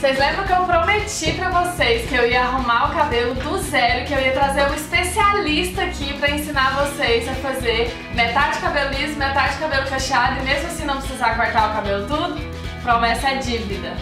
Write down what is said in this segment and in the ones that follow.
Vocês lembram que eu prometi pra vocês que eu ia arrumar o cabelo do zero, que eu ia trazer um especialista aqui pra ensinar vocês a fazer metade cabelo liso, metade cabelo cacheado e mesmo assim não precisar cortar o cabelo tudo? Promessa é dívida.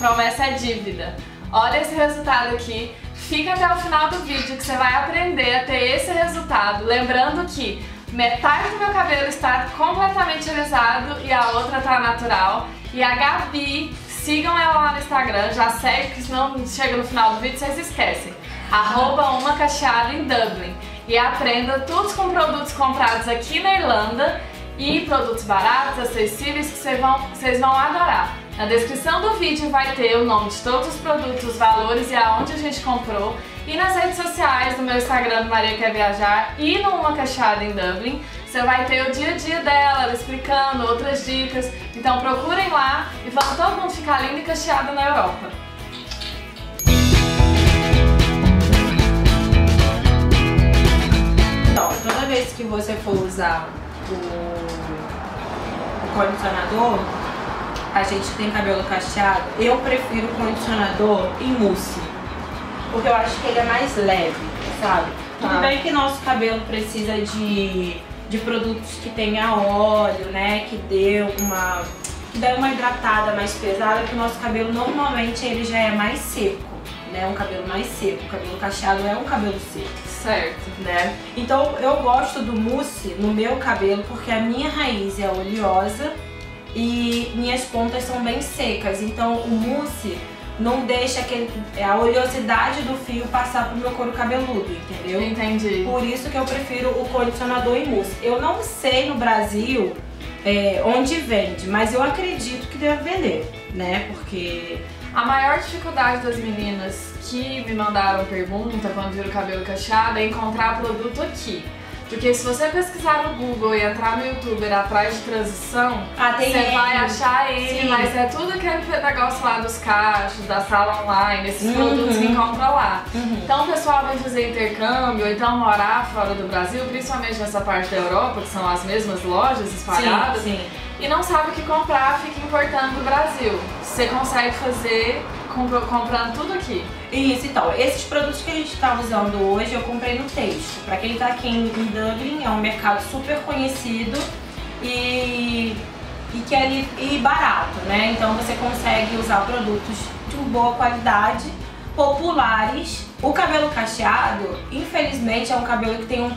Promessa é dívida. Olha esse resultado aqui. Fica até o final do vídeo que você vai aprender a ter esse resultado. Lembrando que metade do meu cabelo está completamente alisado e a outra está natural. E a Gabi, sigam ela lá no Instagram, já segue, que senão chega no final do vídeo vocês esquecem. Arroba uma cacheada em Dublin. E aprenda tudo com produtos comprados aqui na Irlanda e produtos baratos, acessíveis que vocês vão, vocês vão adorar. Na descrição do vídeo vai ter o nome de todos os produtos, os valores e aonde a gente comprou. E nas redes sociais, no meu Instagram Maria Quer Viajar e no Uma Cacheada em Dublin, você vai ter o dia a dia dela, ela explicando outras dicas. Então procurem lá e vamos todo mundo ficar lindo e cacheado na Europa. Então, toda vez que você for usar o, o condicionador, a gente tem cabelo cacheado, eu prefiro o condicionador em mousse. Porque eu acho que ele é mais leve, sabe? Tudo Ah. bem que nosso cabelo precisa de, de produtos que tenha óleo, né? Que dê uma. que dê uma hidratada mais pesada, que o nosso cabelo normalmente ele já é mais seco, né? Um cabelo mais seco. O cabelo cacheado é um cabelo seco Certo. né? Então eu gosto do mousse no meu cabelo porque a minha raiz é oleosa e minhas pontas são bem secas. Então o mousse não deixa aquele, a oleosidade do fio passar pro meu couro cabeludo, entendeu? Entendi. Por isso que eu prefiro o condicionador em mousse. Eu não sei no Brasil é, onde vende, mas eu acredito que deve vender, né? Porque A maior dificuldade das meninas que me mandaram pergunta quando viram o cabelo cacheado é encontrar produto aqui. Porque se você pesquisar no Google e entrar no youtuber atrás de transição, ah, você ele. vai achar ele, Sim. mas é tudo aquele negócio lá dos cachos, da sala online, esses Uhum. produtos que encontra lá. Uhum. Então o pessoal vai fazer intercâmbio, ou então morar fora do Brasil, principalmente nessa parte da Europa, que são as mesmas lojas espalhadas, Sim, sim. e não sabe o que comprar, fica importando do Brasil. Você consegue fazer compro- comprando tudo aqui. Isso, então, esses produtos que a gente tá usando hoje eu comprei no Texto. Pra quem tá aqui em Dublin, é um mercado super conhecido e, e que é e barato, né? Então você consegue usar produtos de boa qualidade, populares. O cabelo cacheado, infelizmente, é um cabelo que tem um,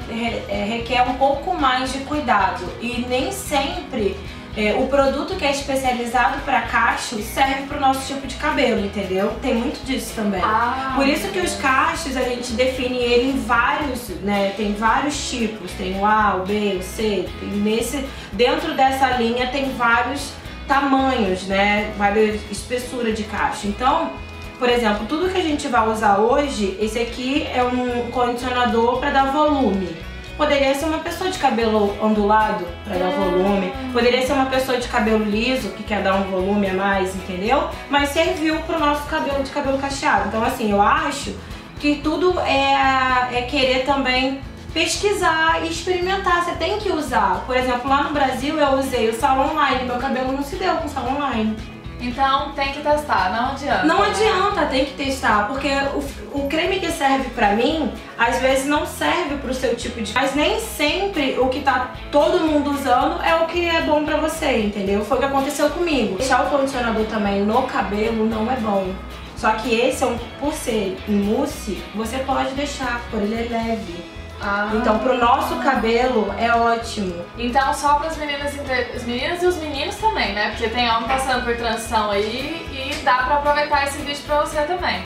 é, requer um pouco mais de cuidado e nem sempre é, o produto que é especializado para cacho serve para o nosso tipo de cabelo, entendeu? Tem muito disso também. Ah, Por isso que os cachos a gente define ele em vários, né? Tem vários tipos, tem o A, o B, o C. Nesse, dentro dessa linha tem vários tamanhos, né? Várias espessura de cacho. Então, por exemplo, tudo que a gente vai usar hoje, esse aqui é um condicionador para dar volume. Poderia ser uma pessoa de cabelo ondulado para dar volume, poderia ser uma pessoa de cabelo liso que quer dar um volume a mais, entendeu? Mas serviu pro nosso cabelo de cabelo cacheado. Então, assim, eu acho que tudo é, é querer também pesquisar e experimentar. Você tem que usar. Por exemplo, lá no Brasil eu usei o salão online, meu cabelo não se deu com o salão online. Então tem que testar, não adianta. Não né? adianta, tem que testar, porque o, o creme que serve pra mim, às vezes não serve pro seu tipo de. Mas nem sempre o que tá todo mundo usando é o que é bom pra você, entendeu? Foi o que aconteceu comigo. Deixar o condicionador também no cabelo não é bom. Só que esse, é um, por ser em mousse, você pode deixar, por ele é leve. Ah. Então, pro nosso cabelo é ótimo. Então só para as meninas, as meninas e os meninos também, né? Porque tem homem passando por transição aí e dá pra aproveitar esse vídeo pra você também.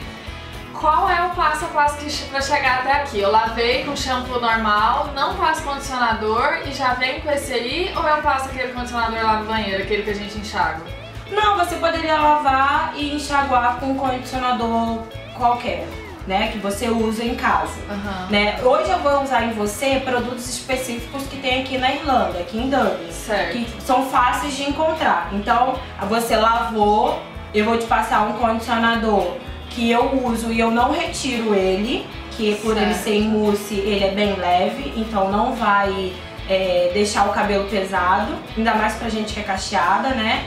Qual é o passo a passo que para chegar até aqui? Eu lavei com shampoo normal, não passo condicionador e já venho com esse aí ou eu passo aquele condicionador lá no banheiro, aquele que a gente enxágua? Não, você poderia lavar e enxaguar com um condicionador qualquer, né? Que você usa em casa. Aham. Né? Hoje eu vou usar em você produtos específicos que tem aqui na Irlanda, aqui em Dublin, Certo. que são fáceis de encontrar. Então, você lavou, eu vou te passar um condicionador que eu uso e eu não retiro ele, porque por Certo. ele ser em mousse, ele é bem leve, então não vai é, deixar o cabelo pesado, ainda mais pra gente que é cacheada, né?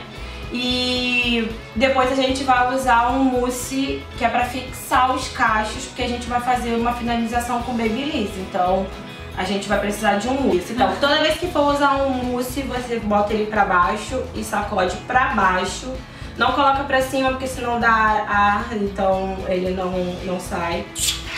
E depois a gente vai usar um mousse que é pra fixar os cachos, porque a gente vai fazer uma finalização com babyliss. Então a gente vai precisar de um mousse. Então toda vez que for usar um mousse, você bota ele pra baixo e sacode pra baixo. Não coloca pra cima porque senão dá ar, então ele não, não sai.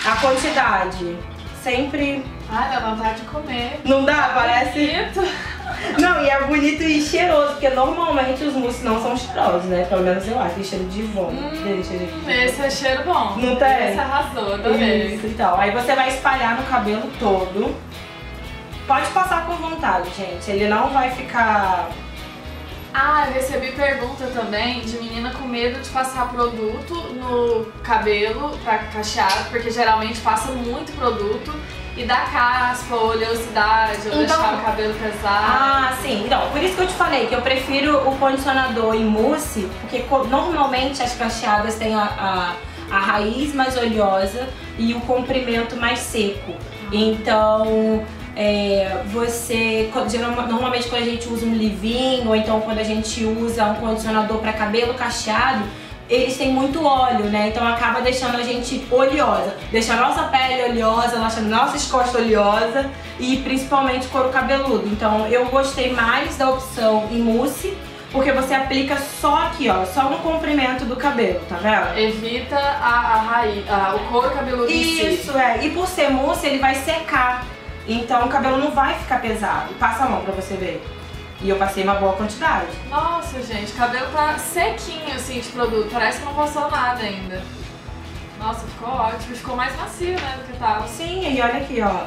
A quantidade, sempre... Ai, dá vontade de comer. Não dá? Parece... Bonito. Não, e é bonito e cheiroso, porque normalmente os mousses não são cheirosos, né? Pelo menos eu acho, tem cheiro de vômito. Deixa, gente. Esse é cheiro bom. Não tem? Esse arrasou, adorei. Isso, então. Aí você vai espalhar no cabelo todo. Pode passar com vontade, gente. Ele não vai ficar. Ah, eu recebi pergunta também de menina com medo de passar produto no cabelo pra cacheado, porque geralmente passa muito produto e dá caspa, oleosidade, ou Então- deixar o cabelo pesado. Ah, sim. Então, por isso que eu te falei que eu prefiro o condicionador em mousse, porque normalmente as cacheadas têm a, a, a raiz mais oleosa e o comprimento mais seco. Então, é, você. Normalmente quando a gente usa um leave-in, ou então quando a gente usa um condicionador para cabelo cacheado, eles têm muito óleo, né? Então acaba deixando a gente oleosa. Deixa a nossa pele oleosa, deixa a nossas costas oleosa e principalmente couro cabeludo. Então eu gostei mais da opção em mousse, porque você aplica só aqui, ó, só no comprimento do cabelo, tá vendo? Evita a, a raiz, a- o couro cabeludo si. Isso, é. E por ser mousse, ele vai secar. Então o cabelo não vai ficar pesado. Passa a mão pra você ver. E eu passei uma boa quantidade. Nossa, gente, o cabelo tá sequinho assim de produto, parece que não passou nada ainda. Nossa, ficou ótimo, ficou mais macio, né, do que tava Sim, e olha aqui, ó.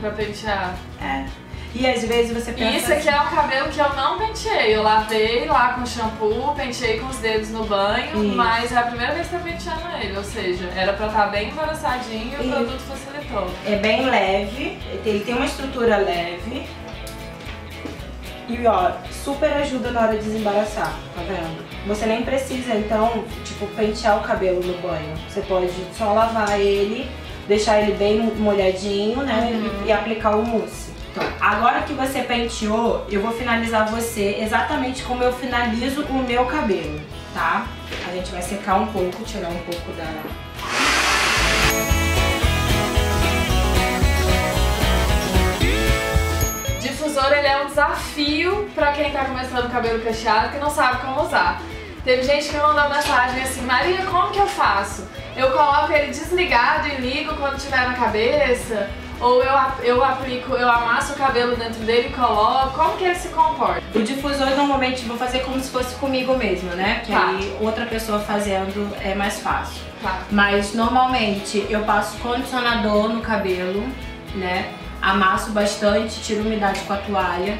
pra pentear. É. E às vezes você pensa. Isso aqui é um cabelo que eu não penteei. Eu lavei lá com shampoo, penteei com os dedos no banho, Isso. mas é a primeira vez que eu penteando ele. Ou seja, era pra estar bem embaraçadinho e o produto facilitou. É bem leve, ele tem uma estrutura leve. E ó, super ajuda na hora de desembaraçar, tá vendo? Você nem precisa, então, tipo, pentear o cabelo no banho. Você pode só lavar ele, deixar ele bem molhadinho, né? Uhum. E, e aplicar o mousse. Então, agora que você penteou, eu vou finalizar você exatamente como eu finalizo o meu cabelo, tá? A gente vai secar um pouco, tirar um pouco da, Difusor, ele é um desafio pra quem tá começando o cabelo cacheado que não sabe como usar. Teve gente que mandou mensagem assim, Maria, como que eu faço? Eu coloco ele desligado e ligo quando tiver na cabeça? Ou eu, eu aplico, eu amasso o cabelo dentro dele e coloco? Como que ele se comporta? O difusor normalmente vou fazer como se fosse comigo mesmo, né? Que Tá. aí outra pessoa fazendo é mais fácil. Tá. Mas normalmente eu passo condicionador no cabelo, né? Amasso bastante, tiro umidade com a toalha,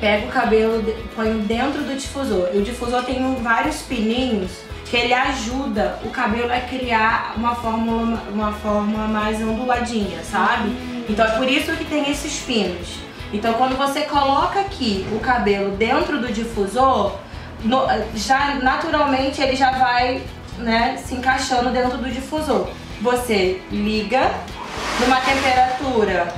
pego o cabelo, ponho dentro do difusor. E o difusor tem vários pininhos que ele ajuda o cabelo a criar uma forma, uma forma mais onduladinha, sabe? Então é por isso que tem esses pinos. Então quando você coloca aqui o cabelo dentro do difusor, no- já naturalmente ele já vai né, se encaixando dentro do difusor. Você liga numa temperatura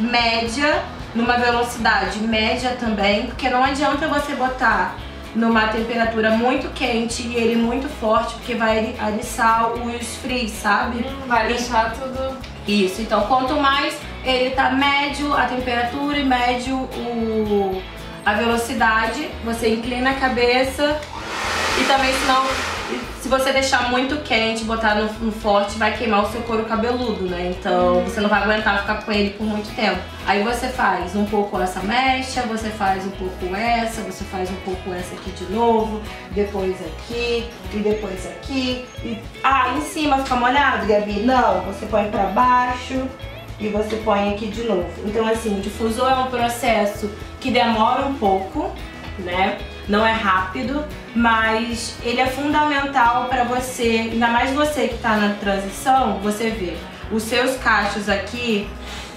média, numa velocidade média também, porque não adianta você botar numa temperatura muito quente e ele muito forte, porque vai aliçar os frios, sabe? Hum, vai deixar tudo. Isso, então quanto mais ele tá médio a temperatura e médio o, a velocidade, você inclina a cabeça e também senão se você deixar muito quente, botar no, no forte, vai queimar o seu couro cabeludo, né? Então você não vai aguentar ficar com ele por muito tempo. Aí você faz um pouco essa mecha, você faz um pouco essa, você faz um pouco essa aqui de novo, depois aqui e depois aqui. E... Ah, em cima fica molhado, Gabi? Não, você põe pra baixo e você põe aqui de novo. Então assim, o difusor é um processo que demora um pouco, né? Não é rápido, mas ele é fundamental para você, ainda mais você que tá na transição, você vê os seus cachos aqui,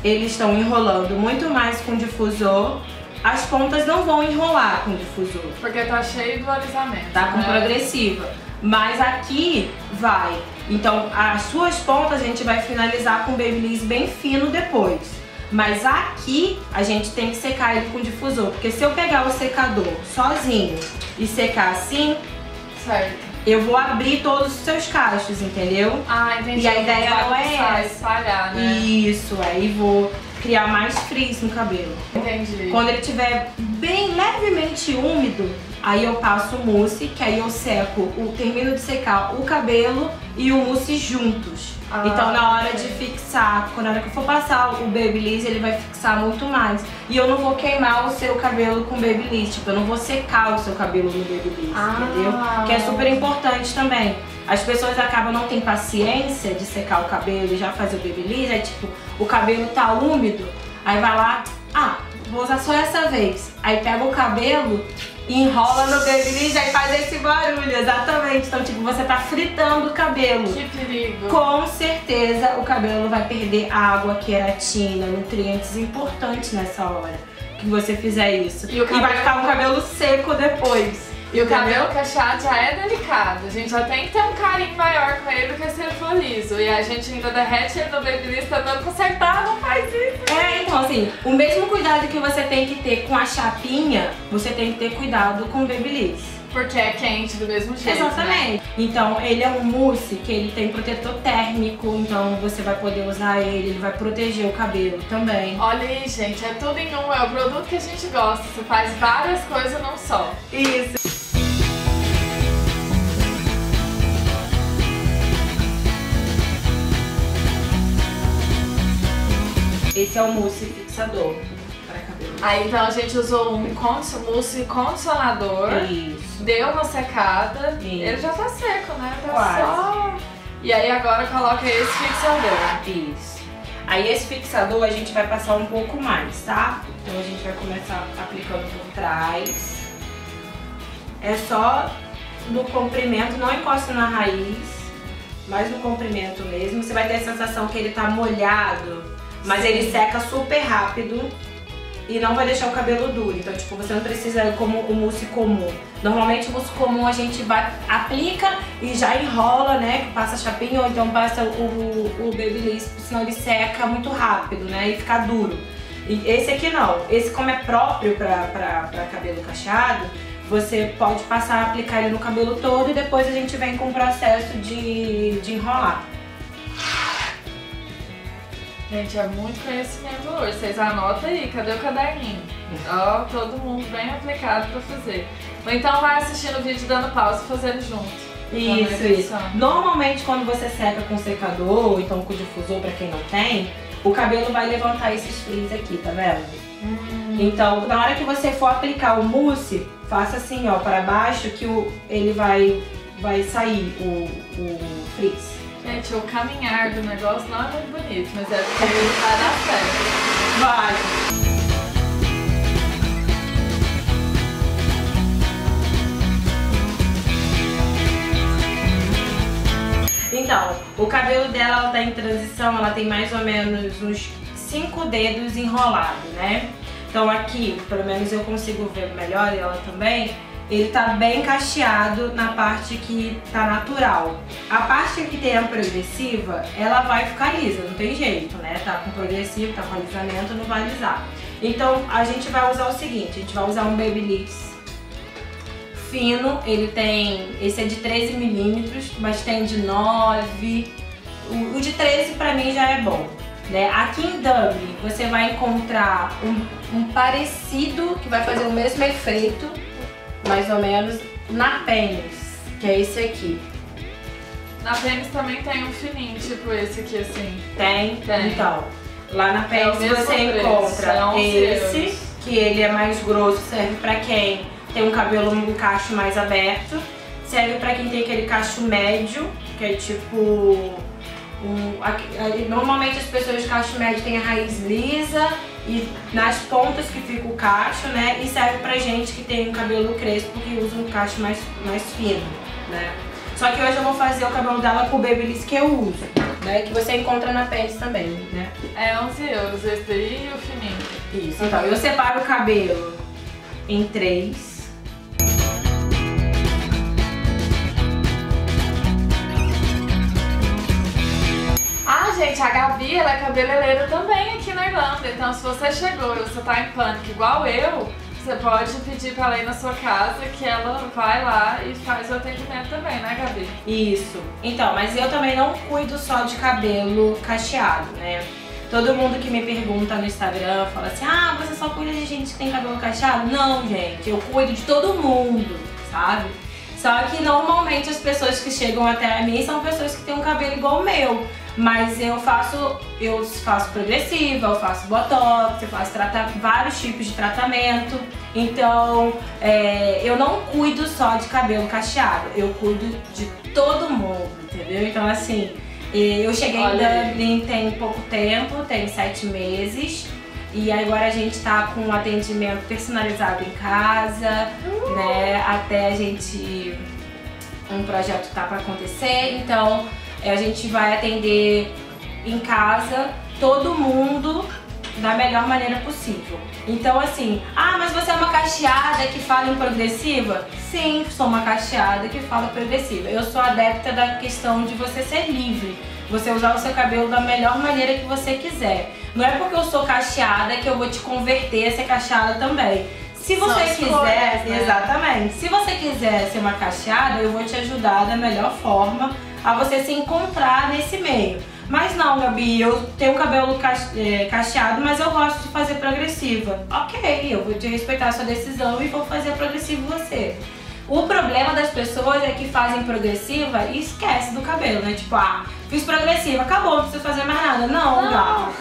eles estão enrolando muito mais com difusor. As pontas não vão enrolar com o difusor, Porque tá cheio do alisamento. tá? Com né? progressiva. Mas aqui vai. Então, as suas pontas a gente vai finalizar com babyliss bem fino depois. Mas aqui a gente tem que secar ele com difusor, porque se eu pegar o secador sozinho e secar assim, Certo. eu vou abrir todos os seus cachos, entendeu? Ah, entendi. E a ideia Vai não é essa. espalhar, né? Isso, aí vou criar mais frizz no cabelo. Entendi. Quando ele estiver bem levemente úmido, aí eu passo o mousse, que aí eu seco, o, termino de secar o cabelo e o mousse juntos. Ah, então na hora de fixar, quando na hora que eu for passar o Babyliss, ele vai fixar muito mais. E eu não vou queimar o seu cabelo com Babyliss, tipo, eu não vou secar o seu cabelo no Babyliss, Ah. entendeu? Que é super importante também. As pessoas acabam não têm paciência de secar o cabelo e já fazer o Babyliss, aí tipo, o cabelo tá úmido, aí vai lá, ah, vou usar só essa vez. Aí pega o cabelo enrola no Babyliss, aí faz esse barulho, exatamente. Então, tipo, você tá fritando o cabelo. Que perigo. Com certeza o cabelo vai perder água, queratina, nutrientes importantes nessa hora que você fizer isso. E cabelo- vai ficar um cabelo seco depois. E o cabelo cacheado já é delicado. A gente já tem que ter um carinho maior com ele do que se ele for liso. E a gente ainda derrete ele no babyliss tentando consertar, não faz isso. É, então assim, o mesmo cuidado que você tem que ter com a chapinha, você tem que ter cuidado com o Babyliss. Porque é quente do mesmo jeito. Né? Exatamente. Então, ele é um mousse que ele tem protetor térmico, então você vai poder usar ele, ele vai proteger o cabelo também. Olha aí, gente, é tudo em um. É o produto que a gente gosta. Você faz várias coisas num só. Isso. Esse é o mousse fixador para cabelo. Aí então a gente usou um cons- mousse condicionador. Isso. Deu uma secada. Isso. Ele já tá seco, né? Tá Quase. só. E aí agora coloca esse fixador. Isso. Aí esse fixador a gente vai passar um pouco mais, tá? Então a gente vai começar aplicando por trás. É só no comprimento, não encosta na raiz, mas no comprimento mesmo. Você vai ter a sensação que ele tá molhado, mas ele seca super rápido e não vai deixar o cabelo duro. Então, tipo, você não precisa como o mousse comum. Normalmente o mousse comum a gente vai, aplica e já enrola, né? Passa chapinha ou então passa o, o babyliss, senão ele seca muito rápido, né? E fica duro. E esse aqui não. Esse como é próprio pra, pra, pra cabelo cacheado, você pode passar a aplicar ele no cabelo todo e depois a gente vem com o processo de, de enrolar. Gente, é muito conhecimento hoje. Vocês anotam aí, cadê o caderninho? Ó, todo mundo bem aplicado pra fazer. Ou então vai assistindo o vídeo dando pausa e fazendo junto. Isso, isso. Normalmente quando você seca com secador ou então com difusor pra quem não tem, o cabelo vai levantar esses frizz aqui, tá vendo? Hum, Então, na hora que você for aplicar o mousse, faça assim, ó, para baixo que o, ele vai vai sair o, o frizz. Gente, o caminhar do negócio não é muito bonito, mas é porque vai dar certo. Vai. Então, o cabelo dela ela tá em transição, ela tem mais ou menos uns 5 dedos enrolados, né? Então aqui, pelo menos eu consigo ver melhor e ela também, ele tá bem cacheado na parte que tá natural. A parte que tem a progressiva, ela vai ficar lisa, não tem jeito, né? Tá com progressivo, tá com alisamento, não vai alisar. Então a gente vai usar o seguinte, a gente vai usar um Babyliss fino, ele tem, esse é de 13 milímetros, mas tem de 9, o, o de 13 pra mim já é bom. Né? Aqui em Dublin você vai encontrar um, um parecido que vai fazer o mesmo efeito, mais ou menos, na Pênis, que é esse aqui. Na pênis também tem um fininho, tipo esse aqui, assim. Tem? Tem. Então, lá na É Pênis mesmo você preço, encontra é 11 esse, euros. que ele é mais grosso, serve pra quem tem um cabelo um cacho mais aberto. Serve pra quem tem aquele cacho médio, que é tipo um, normalmente as pessoas de cacho médio têm a raiz lisa e nas pontas que fica o cacho, né? E serve pra gente que tem um cabelo crespo que usa um cacho mais, mais fino, né? Só que hoje eu vou fazer o cabelo dela com o Babyliss que eu uso, né? Que você encontra na Pets também, né? É 11 euros esse daí e o fininho. Isso. Então, eu separo o cabelo em três. Gabi, ela é cabeleireira também aqui na Irlanda. Então, se você chegou e você tá em pânico igual eu, você pode pedir pra ela ir na sua casa que ela vai lá e faz o atendimento também, né, Gabi? Isso. Então, mas eu também não cuido só de cabelo cacheado, né? Todo mundo que me pergunta no Instagram fala assim: ah, você só cuida de gente que tem cabelo cacheado? Não, gente, eu cuido de todo mundo, sabe? Só que normalmente as pessoas que chegam até a mim são pessoas que têm um cabelo igual o meu. Mas eu faço, eu faço progressiva, eu faço botox, eu faço tratar, vários tipos de tratamento. Então, é, eu não cuido só de cabelo cacheado, eu cuido de todo mundo, entendeu? Então, assim, eu cheguei Olha em Dublin tem pouco tempo, tem sete meses. E agora a gente tá com um atendimento personalizado em casa, uh! né? Até a gente. Um projeto tá para acontecer, então a gente vai atender em casa todo mundo da melhor maneira possível. Então assim, ah, mas você é uma cacheada que fala em progressiva? Sim, sou uma cacheada que fala progressiva. Eu sou adepta da questão de você ser livre, você usar o seu cabelo da melhor maneira que você quiser. Não é porque eu sou cacheada que eu vou te converter a ser cacheada também. Se você São quiser, né? exatamente. Se você quiser ser uma cacheada, eu vou te ajudar da melhor forma a você se encontrar nesse meio. Mas não, Gabi, eu tenho cabelo é, cacheado, mas eu gosto de fazer progressiva. Ok, eu vou te respeitar a sua decisão e vou fazer progressivo você. O problema das pessoas é que fazem progressiva e esquece do cabelo, né? Tipo, ah, fiz progressiva, acabou, não precisa fazer mais nada. Não, não.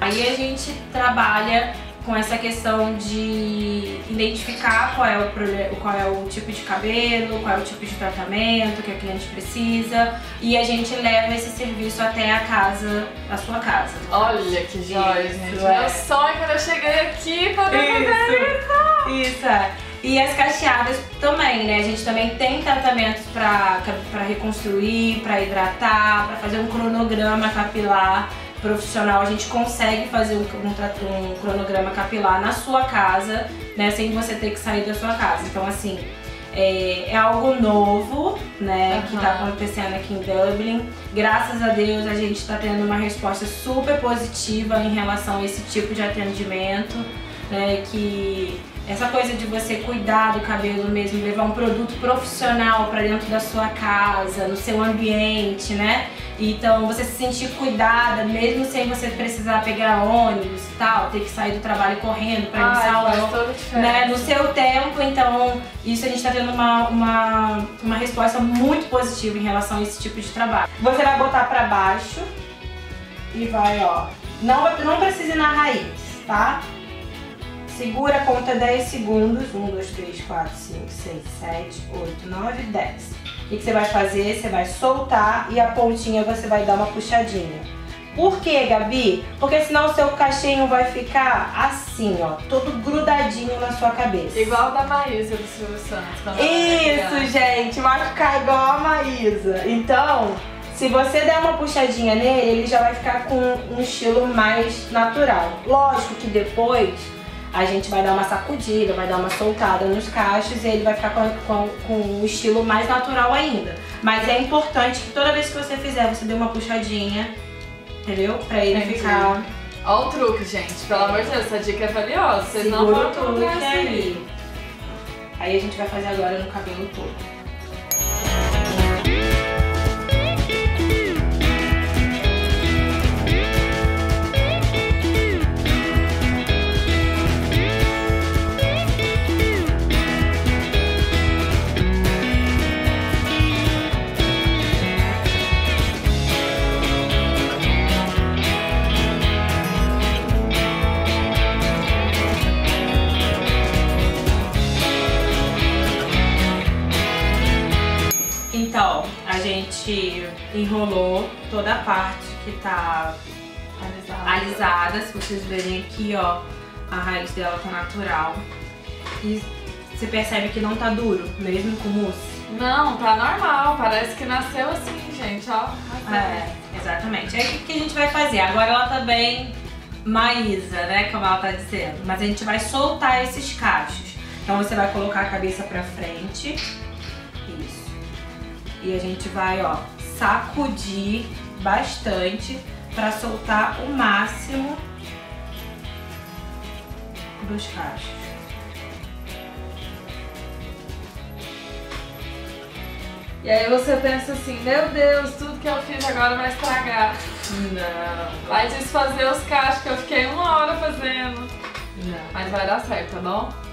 Aí a gente trabalha com essa questão de identificar qual é, o, qual é o tipo de cabelo, qual é o tipo de tratamento que a cliente precisa e a gente leva esse serviço até a casa, a sua casa. Olha que jóia, gente. É. Meu sonho quando eu cheguei aqui poder fazer isso. Isso, é. E as cacheadas também, né? A gente também tem tratamentos para reconstruir, para hidratar, para fazer um cronograma capilar profissional, a gente consegue fazer um, um, um, cronograma capilar na sua casa, né, sem você ter que sair da sua casa. Então, assim, é, é algo novo, né, uhum. que está acontecendo aqui em Dublin. Graças a Deus, a gente está tendo uma resposta super positiva em relação a esse tipo de atendimento, né, que essa coisa de você cuidar do cabelo mesmo, levar um produto profissional para dentro da sua casa, no seu ambiente, né? Então você se sentir cuidada, mesmo sem você precisar pegar ônibus e tal, ter que sair do trabalho correndo para ir no salão, né? No seu tempo, então isso a gente está tendo uma, uma, uma resposta muito positiva em relação a esse tipo de trabalho. Você vai botar para baixo e vai, ó, não, não precisa ir na raiz, tá? Segura, conta 10 segundos. 1, 2, 3, 4, 5, 6, 7, 8, 9, 10. O que, você vai fazer? Você vai soltar e a pontinha você vai dar uma puxadinha. Por que, Gabi? Porque senão o seu cachinho vai ficar assim, ó, todo grudadinho na sua cabeça. Igual da Maísa do Silvio Santos. Isso, gente, vai ficar igual a Maísa. Então, se você der uma puxadinha nele, ele já vai ficar com um estilo mais natural. Lógico que depois a gente vai dar uma sacudida, vai dar uma soltada nos cachos e ele vai ficar com, com, com um estilo mais natural ainda. Mas é importante que toda vez que você fizer, você dê uma puxadinha, entendeu? Pra ele Entendi. ficar... Olha o truque, gente. Pelo amor de Deus, essa dica é valiosa. Vocês Segura não vão o truque aí. Aí a gente vai fazer agora no cabelo todo. Enrolou toda a parte que tá alisada. alisada. Se vocês verem aqui, ó, a raiz dela tá natural. E você percebe que não tá duro, mesmo com mousse? Não, tá normal. Parece que nasceu assim, gente, ó. É, exatamente. Aí o que a gente vai fazer? Agora ela tá bem maísa, né, como ela tá dizendo. Mas a gente vai soltar esses cachos. Então você vai colocar a cabeça pra frente e a gente vai, ó, sacudir bastante para soltar o máximo dos cachos. E aí você pensa assim, meu Deus, tudo que eu fiz agora vai estragar. Não. Vai desfazer os cachos que eu fiquei uma hora fazendo. Não. Mas vai dar certo, tá bom?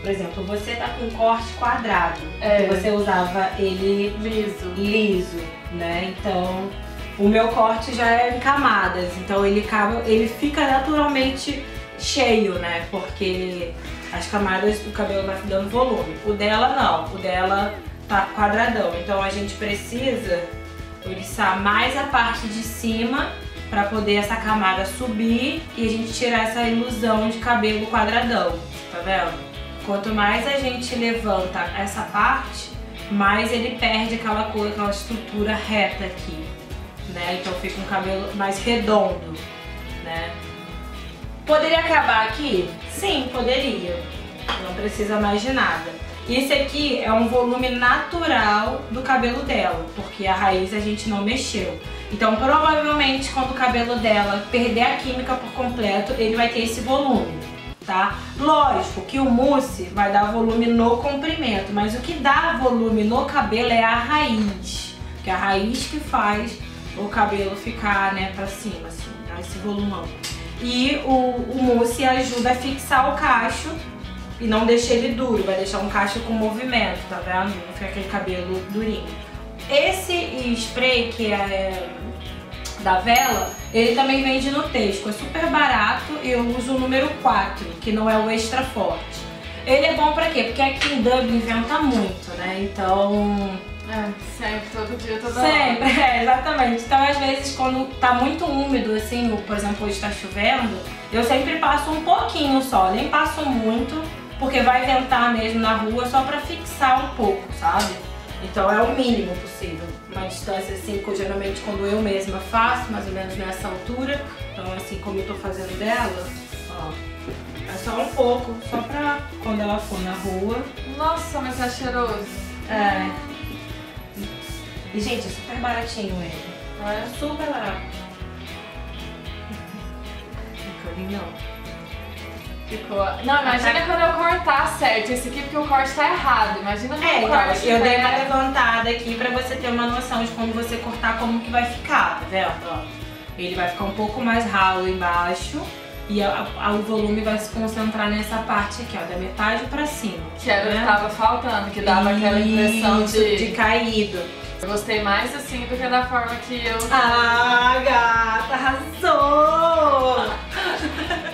Por exemplo, você tá com um corte quadrado. É. Você usava ele Liso. liso, né? Então, o meu corte já é em camadas. Então, ele, acaba, ele fica naturalmente cheio, né? Porque as camadas do cabelo vai dando volume. O dela não. O dela tá quadradão. Então, a gente precisa oriçar mais a parte de cima para poder essa camada subir e a gente tirar essa ilusão de cabelo quadradão, tá vendo? Quanto mais a gente levanta essa parte, mais ele perde aquela cor, aquela estrutura reta aqui, né? Então fica um cabelo mais redondo, né? Poderia acabar aqui? Sim, poderia. Não precisa mais de nada. Esse aqui é um volume natural do cabelo dela, porque a raiz a gente não mexeu. Então, provavelmente, quando o cabelo dela perder a química por completo, ele vai ter esse volume, tá? Lógico que o mousse vai dar volume no comprimento, mas o que dá volume no cabelo é a raiz, que é a raiz que faz o cabelo ficar, né, pra cima, assim, esse volumão. E o, o mousse ajuda a fixar o cacho e não deixa ele duro, vai deixar um cacho com movimento, tá vendo? Não fica aquele cabelo durinho. Esse spray que é da vela, ele também vende no Tesco, é super barato e eu uso o número 4, que não é o extra forte. Ele é bom pra quê? Porque aqui em Dublin venta muito, né? Então É, sempre, todo dia, toda hora. Sempre, é, exatamente. Então, às vezes, quando tá muito úmido, assim, ou, por exemplo, hoje tá chovendo, eu sempre passo um pouquinho só, nem passo muito, porque vai ventar mesmo na rua só pra fixar um pouco, sabe? Então é o mínimo possível. Uma distância assim, que eu, geralmente quando eu mesma faço, mais ou menos nessa altura. Então assim como eu tô fazendo dela, ó. É só um pouco, só pra quando ela for na rua. Nossa, mas tá cheiroso. É. E gente, é super baratinho ele. Não é? Super barato. Ficou lindo. Ficou. Não, imagina quando eu cortar certo esse aqui, porque o corte tá errado. Imagina quando é, eu então, corte. Eu dei uma levantada aqui pra você ter uma noção de como você cortar, como que vai ficar, tá vendo? Ele vai ficar um pouco mais ralo embaixo. E a, a, o volume vai se concentrar nessa parte aqui, ó, da metade pra cima. Que era o né? que tava faltando, que dava Isso, aquela impressão de... de caído. Eu gostei mais assim do que da forma que eu... Ah, gata, arrasou!